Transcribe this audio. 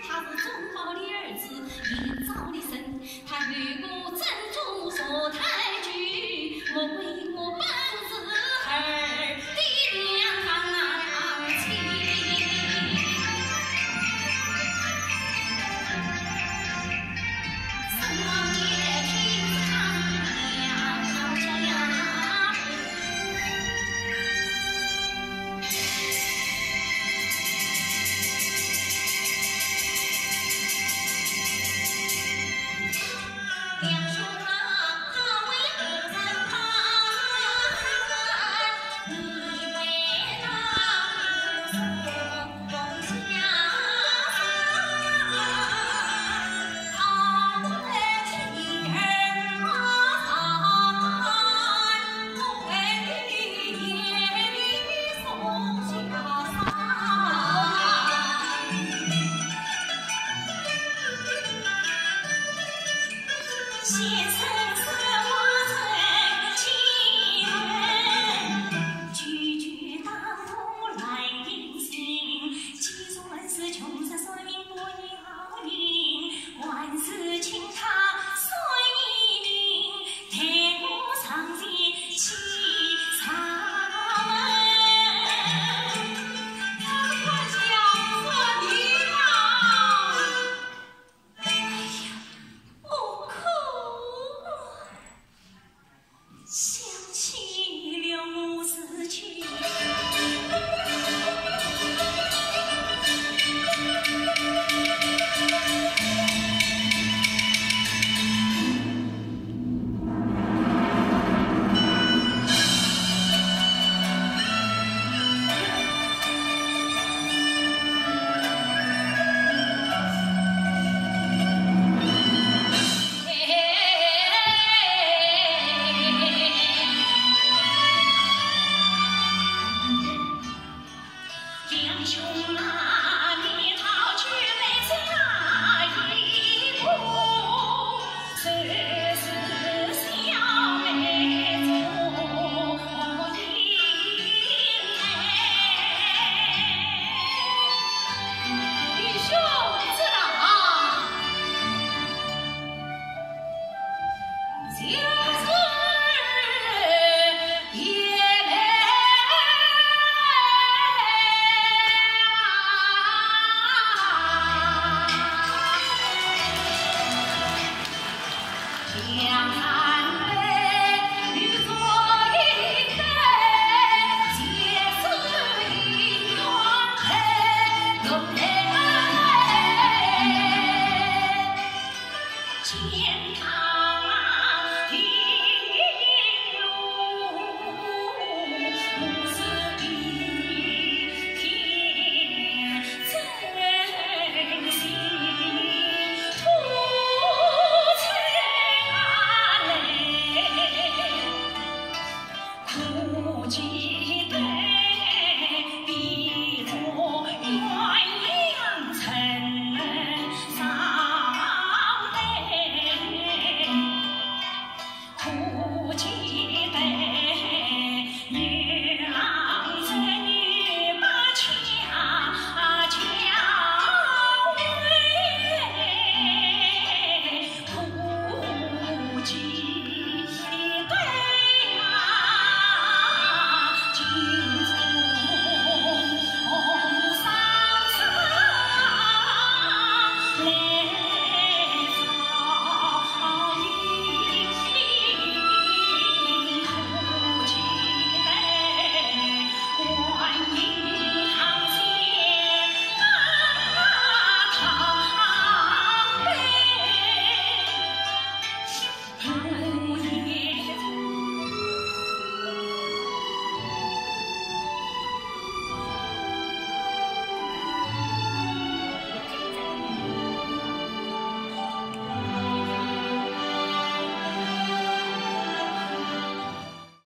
他是忠孝的儿子，明朝的生。他如果正中说太君，莫为。she 健康。